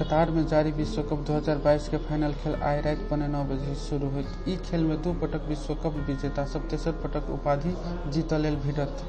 कतार में जारी विश्व कप 2022 के फाइनल खेल आइ राति पौने नौ बजे शुरू होइत ई खेल में दू पटक विश्व कप विजेता सब तेसर पटक उपाधि जीतऽ लेल भिड़त।